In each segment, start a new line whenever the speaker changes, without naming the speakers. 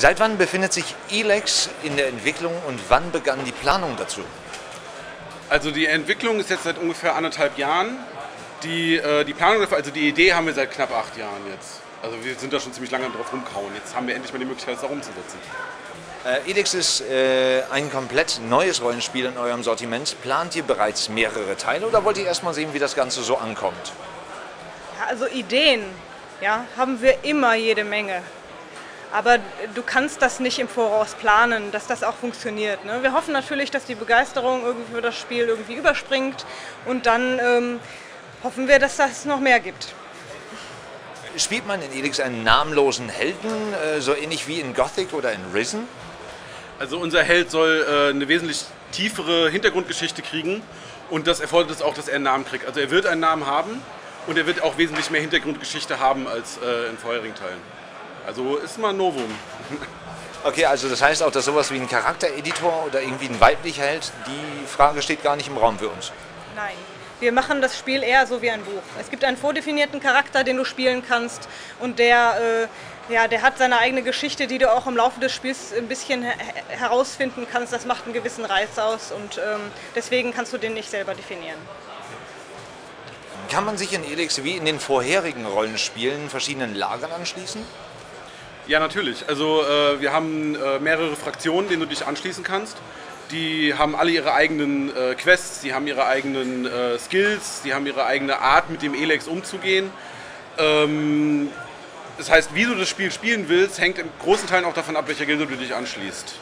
Seit wann befindet sich Elex in der Entwicklung und wann begann die Planung dazu?
Also die Entwicklung ist jetzt seit ungefähr anderthalb Jahren. Die, äh, die Planung dafür, also die Idee haben wir seit knapp acht Jahren jetzt. Also wir sind da schon ziemlich lange drauf rumkauen. Jetzt haben wir endlich mal die Möglichkeit, das auch umzusetzen.
Äh, Elex ist äh, ein komplett neues Rollenspiel in eurem Sortiment. Plant ihr bereits mehrere Teile oder wollt ihr erstmal sehen, wie das Ganze so ankommt?
Ja, also Ideen ja, haben wir immer jede Menge. Aber du kannst das nicht im Voraus planen, dass das auch funktioniert. Ne? Wir hoffen natürlich, dass die Begeisterung irgendwie für das Spiel irgendwie überspringt und dann ähm, hoffen wir, dass das noch mehr gibt.
Spielt man in Elix einen namenlosen Helden, äh, so ähnlich wie in Gothic oder in Risen?
Also unser Held soll äh, eine wesentlich tiefere Hintergrundgeschichte kriegen und das erfordert es auch, dass er einen Namen kriegt. Also er wird einen Namen haben und er wird auch wesentlich mehr Hintergrundgeschichte haben als äh, in vorherigen Teilen. Also ist mal ein Novum.
Okay, also das heißt auch, dass sowas wie ein Charaktereditor oder irgendwie ein weiblicher Held, die Frage steht gar nicht im Raum für uns.
Nein. Wir machen das Spiel eher so wie ein Buch. Es gibt einen vordefinierten Charakter, den du spielen kannst und der, äh, ja, der hat seine eigene Geschichte, die du auch im Laufe des Spiels ein bisschen her herausfinden kannst. Das macht einen gewissen Reiz aus und ähm, deswegen kannst du den nicht selber definieren.
Kann man sich in Elix wie in den vorherigen Rollenspielen verschiedenen Lagern anschließen?
Ja, natürlich. Also äh, wir haben äh, mehrere Fraktionen, denen du dich anschließen kannst. Die haben alle ihre eigenen äh, Quests, die haben ihre eigenen äh, Skills, die haben ihre eigene Art, mit dem Elex umzugehen. Ähm, das heißt, wie du das Spiel spielen willst, hängt in großen Teilen auch davon ab, welcher Gilde du dich anschließt.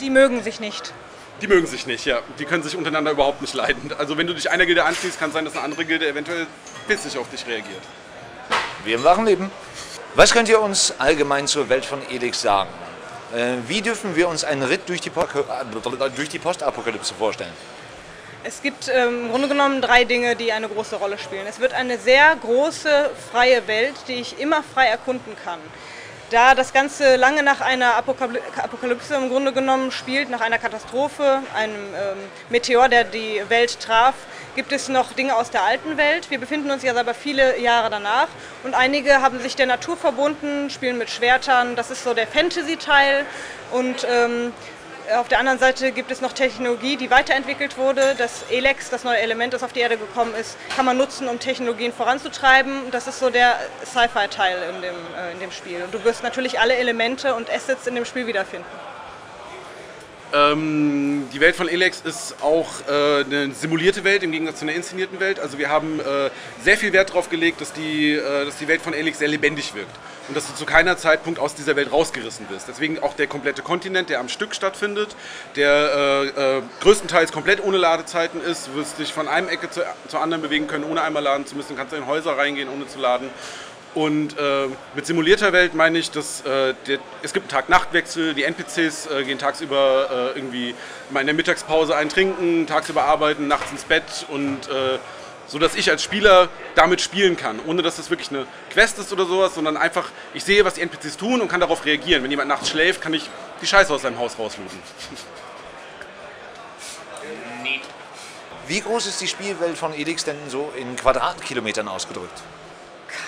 Die mögen sich nicht.
Die mögen sich nicht, ja. Die können sich untereinander überhaupt nicht leiden. Also wenn du dich einer Gilde anschließt, kann es sein, dass eine andere Gilde eventuell pissig auf dich reagiert.
Wie im wahren Leben. Was könnt ihr uns allgemein zur Welt von Elix sagen? Äh, wie dürfen wir uns einen Ritt durch die, äh, durch die Postapokalypse vorstellen?
Es gibt ähm, im Grunde genommen drei Dinge, die eine große Rolle spielen. Es wird eine sehr große, freie Welt, die ich immer frei erkunden kann. Da das Ganze lange nach einer Apokalypse im Grunde genommen spielt, nach einer Katastrophe, einem ähm, Meteor, der die Welt traf, gibt es noch Dinge aus der alten Welt. Wir befinden uns ja aber viele Jahre danach und einige haben sich der Natur verbunden, spielen mit Schwertern. Das ist so der Fantasy-Teil und ähm, auf der anderen Seite gibt es noch Technologie, die weiterentwickelt wurde. Das Elex, das neue Element, das auf die Erde gekommen ist, kann man nutzen, um Technologien voranzutreiben. Das ist so der Sci-Fi-Teil in, dem, äh, in dem Spiel. Und du wirst natürlich alle Elemente und Assets in dem Spiel wiederfinden.
Ähm, die Welt von Elex ist auch äh, eine simulierte Welt im Gegensatz zu einer inszenierten Welt. Also wir haben äh, sehr viel Wert darauf gelegt, dass die, äh, dass die Welt von Elex sehr lebendig wirkt und dass du zu keiner Zeitpunkt aus dieser Welt rausgerissen wirst. Deswegen auch der komplette Kontinent, der am Stück stattfindet, der äh, äh, größtenteils komplett ohne Ladezeiten ist. Du wirst dich von einem Ecke zu, zur anderen bewegen können, ohne einmal laden zu müssen. Du kannst in Häuser reingehen, ohne zu laden. Und äh, mit simulierter Welt meine ich, dass äh, der, es gibt einen Tag-Nacht-Wechsel, die NPCs äh, gehen tagsüber äh, irgendwie mal in der Mittagspause ein trinken, tagsüber arbeiten, nachts ins Bett und äh, so dass ich als Spieler damit spielen kann, ohne dass das wirklich eine Quest ist oder sowas, sondern einfach, ich sehe, was die NPCs tun und kann darauf reagieren. Wenn jemand nachts schläft, kann ich die Scheiße aus seinem Haus rauslooten.
Wie groß ist die Spielwelt von Edix denn so in Quadratkilometern ausgedrückt?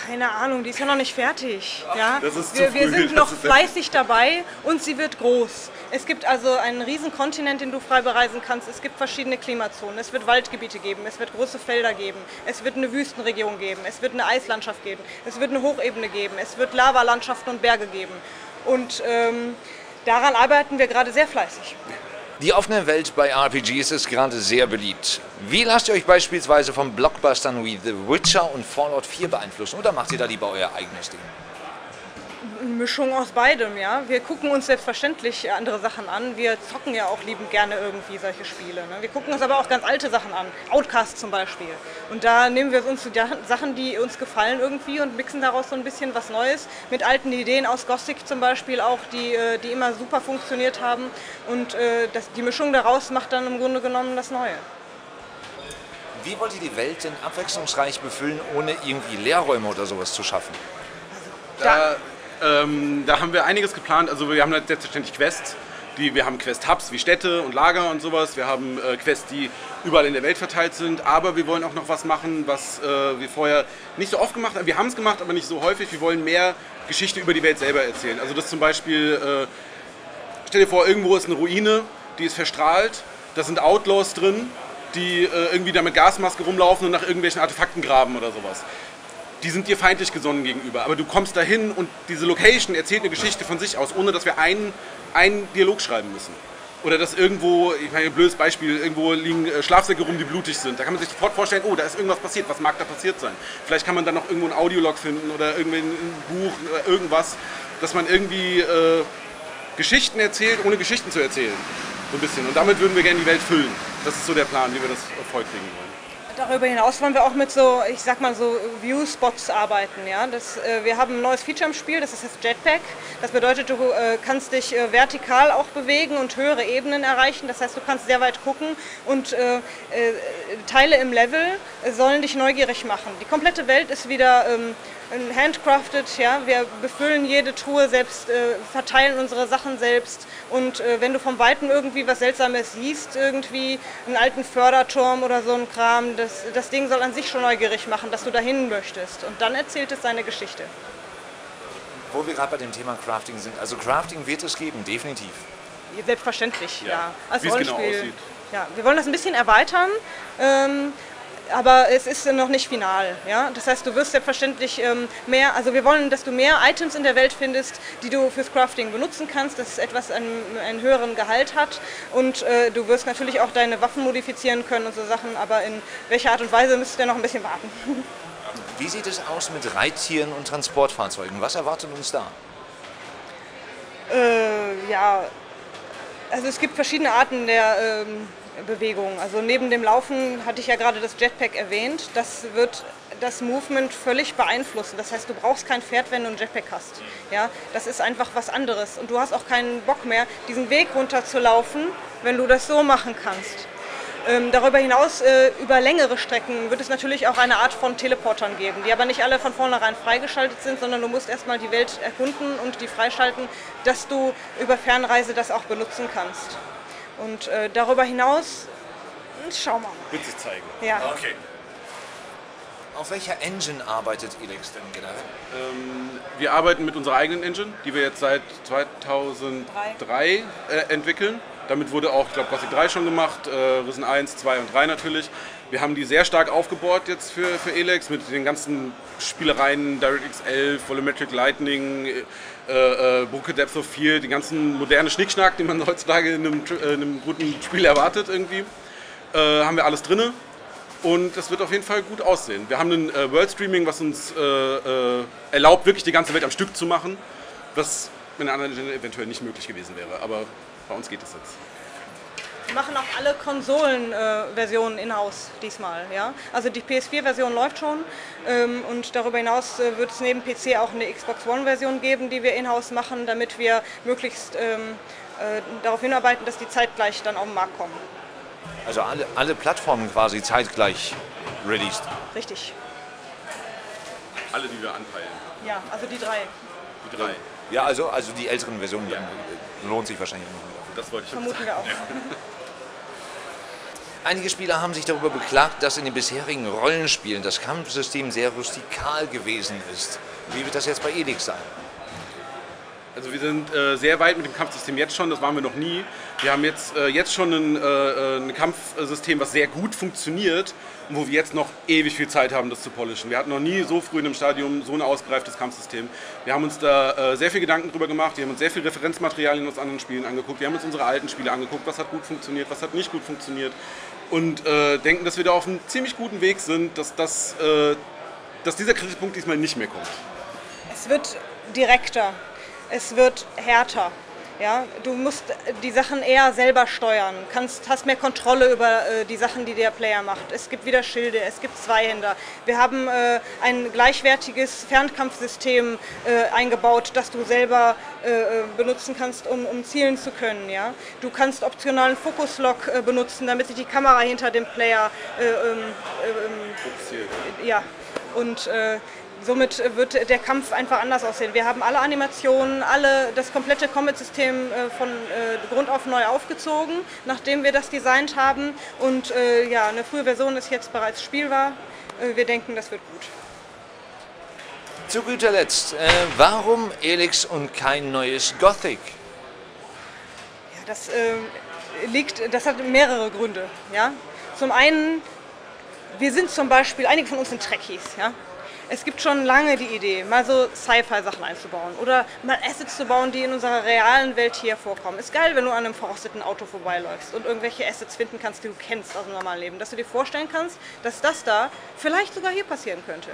Keine Ahnung, die ist ja noch nicht fertig. Ja? Wir, wir sind noch fleißig dabei und sie wird groß. Es gibt also einen riesen Kontinent, den du frei bereisen kannst. Es gibt verschiedene Klimazonen. Es wird Waldgebiete geben. Es wird große Felder geben. Es wird eine Wüstenregion geben. Es wird eine Eislandschaft geben. Es wird eine Hochebene geben. Es wird Lavalandschaften und Berge geben. Und ähm, daran arbeiten wir gerade sehr fleißig.
Die offene Welt bei RPGs ist gerade sehr beliebt. Wie lasst ihr euch beispielsweise von Blockbustern wie The Witcher und Fallout 4 beeinflussen oder macht ihr da lieber euer eigenes Ding?
Eine Mischung aus beidem, ja. Wir gucken uns selbstverständlich andere Sachen an. Wir zocken ja auch liebend gerne irgendwie solche Spiele. Ne? Wir gucken uns aber auch ganz alte Sachen an. Outcast zum Beispiel. Und da nehmen wir uns die Sachen, die uns gefallen irgendwie und mixen daraus so ein bisschen was Neues. Mit alten Ideen aus Gothic zum Beispiel auch, die, äh, die immer super funktioniert haben. Und äh, das, die Mischung daraus macht dann im Grunde genommen das Neue.
Wie wollt ihr die Welt denn abwechslungsreich befüllen, ohne irgendwie Leerräume oder sowas zu schaffen?
Da, ähm, da haben wir einiges geplant. Also wir haben halt selbstverständlich Quests. Die, wir haben Quest-Hubs wie Städte und Lager und sowas. Wir haben äh, Quests, die überall in der Welt verteilt sind. Aber wir wollen auch noch was machen, was äh, wir vorher nicht so oft gemacht haben. Wir haben es gemacht, aber nicht so häufig. Wir wollen mehr Geschichte über die Welt selber erzählen. Also das zum Beispiel, äh, stell dir vor, irgendwo ist eine Ruine, die ist verstrahlt, da sind Outlaws drin, die äh, irgendwie da mit Gasmaske rumlaufen und nach irgendwelchen Artefakten graben oder sowas. Die sind dir feindlich gesonnen gegenüber, aber du kommst dahin und diese Location erzählt eine Geschichte von sich aus, ohne dass wir einen, einen Dialog schreiben müssen. Oder dass irgendwo, ich meine, ein blödes Beispiel, irgendwo liegen äh, Schlafsäcke rum, die blutig sind. Da kann man sich sofort vorstellen, oh, da ist irgendwas passiert, was mag da passiert sein? Vielleicht kann man dann noch irgendwo ein Audiolog finden oder irgendwie ein Buch oder irgendwas, dass man irgendwie äh, Geschichten erzählt, ohne Geschichten zu erzählen. So ein bisschen. Und damit würden wir gerne die Welt füllen. Das ist so der Plan, wie wir das Erfolg kriegen wollen.
Darüber hinaus wollen wir auch mit so, ich sag mal so View-Spots arbeiten. Ja? Das, äh, wir haben ein neues Feature im Spiel, das ist das Jetpack. Das bedeutet, du äh, kannst dich äh, vertikal auch bewegen und höhere Ebenen erreichen. Das heißt, du kannst sehr weit gucken und äh, äh, Teile im Level sollen dich neugierig machen. Die komplette Welt ist wieder ähm, handcrafted, ja, wir befüllen jede Truhe selbst, äh, verteilen unsere Sachen selbst und äh, wenn du vom Weiten irgendwie was Seltsames siehst, irgendwie einen alten Förderturm oder so ein Kram, das, das Ding soll an sich schon neugierig machen, dass du dahin möchtest und dann erzählt es seine Geschichte.
Wo wir gerade bei dem Thema Crafting sind, also Crafting wird es geben, definitiv.
Selbstverständlich, ja. ja. Als
Wie es genau
Rollenspiel.
aussieht.
Ja, wir wollen das ein bisschen erweitern. Ähm, aber es ist noch nicht final. Ja? Das heißt, du wirst selbstverständlich ähm, mehr, also wir wollen, dass du mehr Items in der Welt findest, die du fürs Crafting benutzen kannst, dass es etwas einen, einen höheren Gehalt hat und äh, du wirst natürlich auch deine Waffen modifizieren können und so Sachen, aber in welcher Art und Weise müsst ihr noch ein bisschen warten.
Wie sieht es aus mit Reittieren und Transportfahrzeugen? Was erwartet uns da?
Äh, ja, also es gibt verschiedene Arten der ähm, Bewegung. Also neben dem Laufen hatte ich ja gerade das Jetpack erwähnt. Das wird das Movement völlig beeinflussen. Das heißt, du brauchst kein Pferd, wenn du ein Jetpack hast. Ja, das ist einfach was anderes. Und du hast auch keinen Bock mehr, diesen Weg runter zu laufen, wenn du das so machen kannst. Ähm, darüber hinaus, äh, über längere Strecken wird es natürlich auch eine Art von Teleportern geben, die aber nicht alle von vornherein freigeschaltet sind, sondern du musst erstmal die Welt erkunden und die freischalten, dass du über Fernreise das auch benutzen kannst. Und äh, darüber hinaus, hm, schauen wir mal.
Wird sich zeigen.
Ja.
Okay. Auf welcher Engine arbeitet Elix denn generell?
Ähm, wir arbeiten mit unserer eigenen Engine, die wir jetzt seit 2003 äh, entwickeln. Damit wurde auch, ich glaube, Gothic 3 schon gemacht, äh, Risen 1, 2 und 3 natürlich. Wir haben die sehr stark aufgebaut jetzt für, für Elex mit den ganzen Spielereien, DirectX 11, Volumetric Lightning, äh, äh, Bokeh Depth of Field, den ganzen modernen Schnickschnack, den man heutzutage in einem, äh, in einem guten Spiel erwartet irgendwie. Äh, haben wir alles drinne und das wird auf jeden Fall gut aussehen. Wir haben ein äh, World Streaming, was uns äh, äh, erlaubt, wirklich die ganze Welt am Stück zu machen, was mit einer anderen Engine eventuell nicht möglich gewesen wäre. Aber bei uns geht es jetzt.
Wir machen auch alle Konsolen-Versionen in-house diesmal. Ja? Also die PS4-Version läuft schon ähm, und darüber hinaus äh, wird es neben PC auch eine Xbox One-Version geben, die wir in-house machen, damit wir möglichst ähm, äh, darauf hinarbeiten, dass die zeitgleich dann auf den Markt kommen.
Also alle, alle Plattformen quasi zeitgleich released.
Richtig.
Alle, die wir anpeilen.
Ja, also die drei.
Die drei.
Ja, also, also die älteren Versionen
Ja.
lohnt sich wahrscheinlich noch.
Das wollte ich
Vermuten wir auch.
Einige Spieler haben sich darüber beklagt, dass in den bisherigen Rollenspielen das Kampfsystem sehr rustikal gewesen ist. Wie wird das jetzt bei Elix sein?
Also wir sind äh, sehr weit mit dem Kampfsystem jetzt schon, das waren wir noch nie. Wir haben jetzt, äh, jetzt schon ein, äh, äh, ein Kampfsystem, was sehr gut funktioniert und wo wir jetzt noch ewig viel Zeit haben, das zu polischen. Wir hatten noch nie so früh in einem Stadium so ein ausgereiftes Kampfsystem. Wir haben uns da äh, sehr viel Gedanken drüber gemacht, wir haben uns sehr viel Referenzmaterialien aus anderen Spielen angeguckt, wir haben uns unsere alten Spiele angeguckt, was hat gut funktioniert, was hat nicht gut funktioniert und äh, denken, dass wir da auf einem ziemlich guten Weg sind, dass, das, dass dieser Kritikpunkt diesmal nicht mehr kommt.
Es wird direkter, es wird härter. Ja, du musst die Sachen eher selber steuern, kannst, hast mehr Kontrolle über äh, die Sachen, die der Player macht. Es gibt wieder Schilde, es gibt Zweihänder. Wir haben äh, ein gleichwertiges Fernkampfsystem äh, eingebaut, das du selber äh, äh, benutzen kannst, um, um zielen zu können. Ja? Du kannst optionalen Fokuslock äh, benutzen, damit sich die Kamera hinter dem Player äh, ähm, ähm, ja, und somit wird der Kampf einfach anders aussehen. Wir haben alle Animationen, alle, das komplette Combat-System äh, von äh, Grund auf neu aufgezogen, nachdem wir das designt haben. Und äh, ja, eine frühe Version ist jetzt bereits spielbar. Wir denken, das wird gut.
Zu guter Letzt, warum Elix und kein neues Gothic?
Ja, das liegt, das hat mehrere Gründe. Ja? Zum einen, wir sind zum Beispiel, einige von uns sind Trekkies. Ja? Es gibt schon lange die Idee, mal so Sci-Fi-Sachen einzubauen oder mal Assets zu bauen, die in unserer realen Welt hier vorkommen. Ist geil, wenn du an einem verrosteten Auto vorbeiläufst und irgendwelche Assets finden kannst, die du kennst aus dem normalen Leben. Dass du dir vorstellen kannst, dass das da vielleicht sogar hier passieren könnte.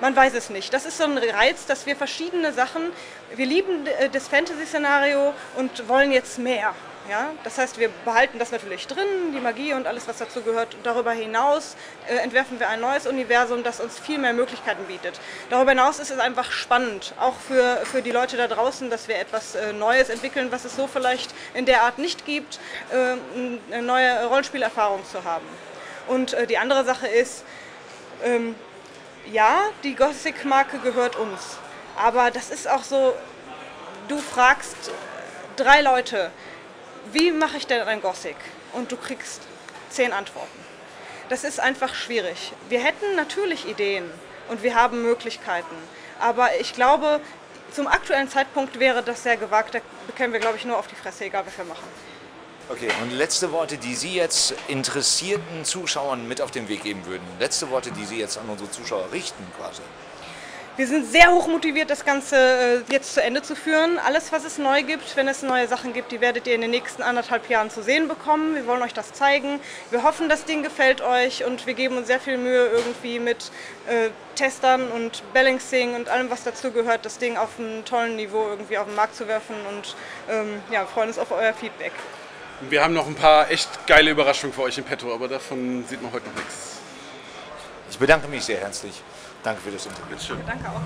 Man weiß es nicht. Das ist so ein Reiz, dass wir verschiedene Sachen, wir lieben äh, das Fantasy-Szenario und wollen jetzt mehr. Ja? Das heißt, wir behalten das natürlich drin, die Magie und alles, was dazu gehört. Darüber hinaus äh, entwerfen wir ein neues Universum, das uns viel mehr Möglichkeiten bietet. Darüber hinaus ist es einfach spannend, auch für, für die Leute da draußen, dass wir etwas äh, Neues entwickeln, was es so vielleicht in der Art nicht gibt, äh, eine neue Rollenspielerfahrung zu haben. Und äh, die andere Sache ist, ähm, ja, die Gothic-Marke gehört uns. Aber das ist auch so, du fragst drei Leute, wie mache ich denn ein Gothic? Und du kriegst zehn Antworten. Das ist einfach schwierig. Wir hätten natürlich Ideen und wir haben Möglichkeiten. Aber ich glaube, zum aktuellen Zeitpunkt wäre das sehr gewagt. Da bekämen wir, glaube ich, nur auf die Fresse, egal was wir machen.
Okay, und letzte Worte, die Sie jetzt interessierten Zuschauern mit auf den Weg geben würden. Letzte Worte, die Sie jetzt an unsere Zuschauer richten quasi.
Wir sind sehr hoch motiviert, das Ganze äh, jetzt zu Ende zu führen. Alles, was es neu gibt, wenn es neue Sachen gibt, die werdet ihr in den nächsten anderthalb Jahren zu sehen bekommen. Wir wollen euch das zeigen. Wir hoffen, das Ding gefällt euch und wir geben uns sehr viel Mühe, irgendwie mit äh, Testern und Balancing und allem, was dazu gehört, das Ding auf einem tollen Niveau irgendwie auf den Markt zu werfen und ähm, ja, freuen uns auf euer Feedback.
Wir haben noch ein paar echt geile Überraschungen für euch im Petto, aber davon sieht man heute noch nichts.
Ich bedanke mich sehr herzlich. Danke für das Interview.
Danke auch.